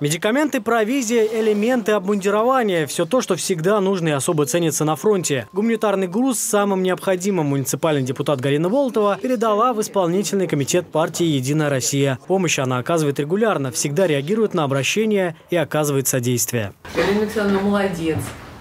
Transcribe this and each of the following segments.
Медикаменты, провизия, элементы обмундирования – все то, что всегда нужно и особо ценится на фронте. Гуманитарный груз самым необходимым муниципальный депутат Галина Волтова передала в исполнительный комитет партии «Единая Россия». Помощь она оказывает регулярно, всегда реагирует на обращения и оказывает содействие. Галина Александровна молодец.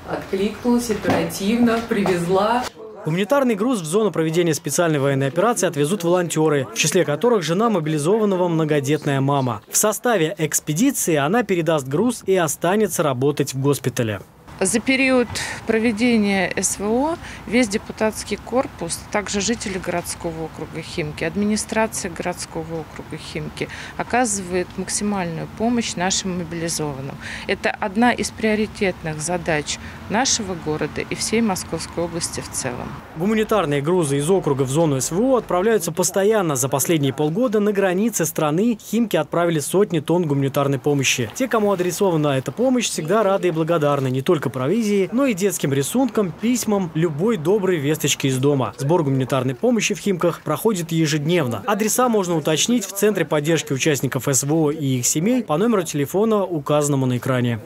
Откликнулась оперативно, привезла. Гуманитарный груз в зону проведения специальной военной операции отвезут волонтеры, в числе которых жена мобилизованного многодетная мама. В составе экспедиции она передаст груз и останется работать в госпитале. За период проведения СВО весь депутатский корпус, также жители городского округа Химки, администрация городского округа Химки оказывает максимальную помощь нашим мобилизованным. Это одна из приоритетных задач нашего города и всей Московской области в целом. Гуманитарные грузы из округа в зону СВО отправляются постоянно. За последние полгода на границе страны Химки отправили сотни тонн гуманитарной помощи. Те, кому адресована эта помощь, всегда рады и благодарны не только провизии, но и детским рисункам, письмам, любой доброй весточки из дома. Сбор гуманитарной помощи в Химках проходит ежедневно. Адреса можно уточнить в Центре поддержки участников СВО и их семей по номеру телефона, указанному на экране.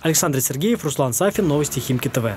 Александр Сергеев, Руслан Сафин, Новости Химки ТВ.